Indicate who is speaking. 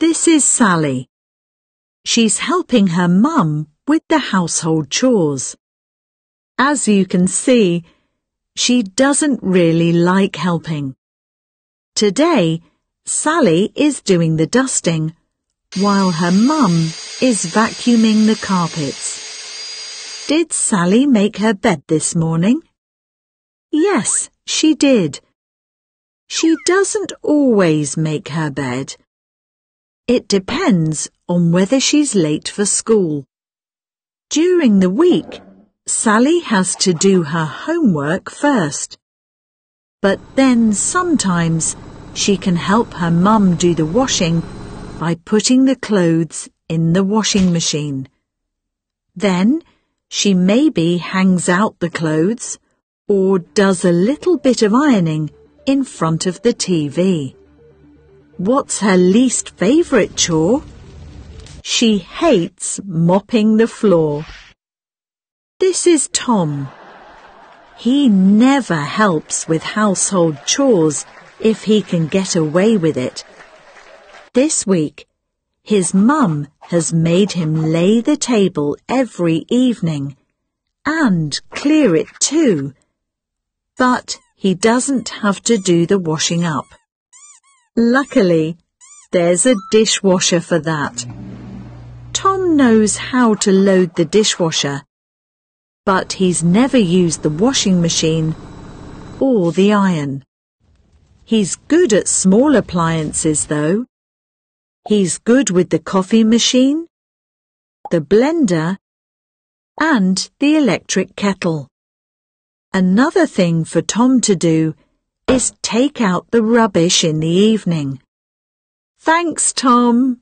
Speaker 1: This is Sally. She's helping her mum with the household chores. As you can see, she doesn't really like helping. Today, Sally is doing the dusting, while her mum is vacuuming the carpets. Did Sally make her bed this morning? Yes, she did. She doesn't always make her bed. It depends on whether she's late for school. During the week, Sally has to do her homework first. But then sometimes she can help her mum do the washing by putting the clothes in the washing machine. Then she maybe hangs out the clothes or does a little bit of ironing in front of the TV. What's her least favourite chore? She hates mopping the floor. This is Tom. He never helps with household chores if he can get away with it. This week, his mum has made him lay the table every evening and clear it too. But he doesn't have to do the washing up. Luckily, there's a dishwasher for that. Tom knows how to load the dishwasher, but he's never used the washing machine or the iron. He's good at small appliances though. He's good with the coffee machine, the blender, and the electric kettle. Another thing for Tom to do is take out the rubbish in the evening. Thanks, Tom.